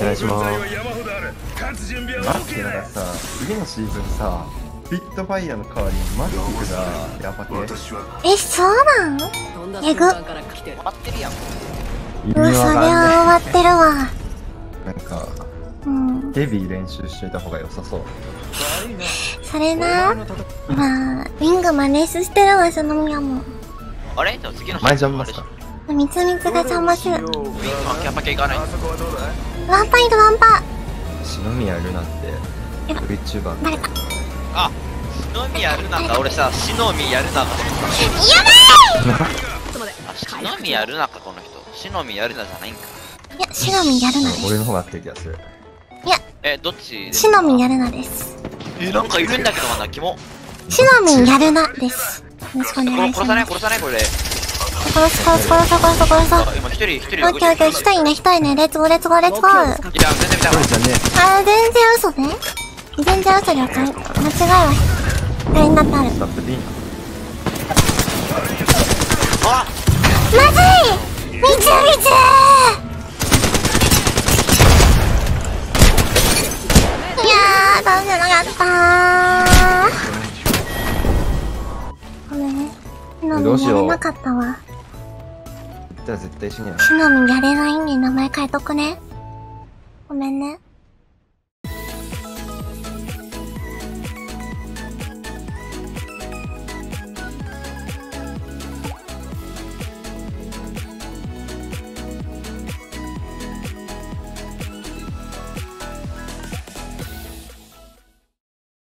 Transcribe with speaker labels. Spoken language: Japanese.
Speaker 1: お願いします。マジでなんかさ次のシーズンさビットファイヤーの代わりにマジックがやばけ
Speaker 2: えそうなんえぐ。うわそれは終わってるわ。
Speaker 1: なんか
Speaker 2: うん。
Speaker 1: ヘビー練習しといた方が良さそう。
Speaker 2: それな。まあウィングマネスしてるわそのみやも。
Speaker 3: あれ？じゃあ次の
Speaker 1: 前ジャンマスか
Speaker 2: みつみつが邪魔するワンパイドワンパ
Speaker 1: 篠宮ルナって
Speaker 2: やば。
Speaker 1: VTuber
Speaker 2: 誰か。
Speaker 3: あ篠宮ルナか。俺さ篠宮ルナかと思った
Speaker 2: や
Speaker 3: あ篠宮ルナかこの人。篠宮ルナじゃないんか。
Speaker 2: ばいいやシノミやるなです。
Speaker 1: 俺の方が合ってる。気がする
Speaker 3: えどっち
Speaker 2: シノミやるなです。
Speaker 3: えなんかいるんだけどまだキモ
Speaker 2: シノミンやるなです。よろしくお願いし
Speaker 3: 殺さ
Speaker 2: ます
Speaker 3: ない殺さないこれ
Speaker 2: 殺す殺す殺す殺す殺す殺す
Speaker 3: あ今一人一人
Speaker 2: オッケーオッケー、一人ね、一人ね、レッツゴー、レッツゴー、レッツゴー。あ
Speaker 3: いや全然見た
Speaker 1: そうじゃね
Speaker 2: ー、全然嘘ね。全然嘘了解。間違いまずいみつみついやー、倒せなかったー。ごめんね。シノミンやれなかったわ。
Speaker 1: ったら絶対死ぬやん
Speaker 2: シノミやれないんで名前変えとくね。ごめんね。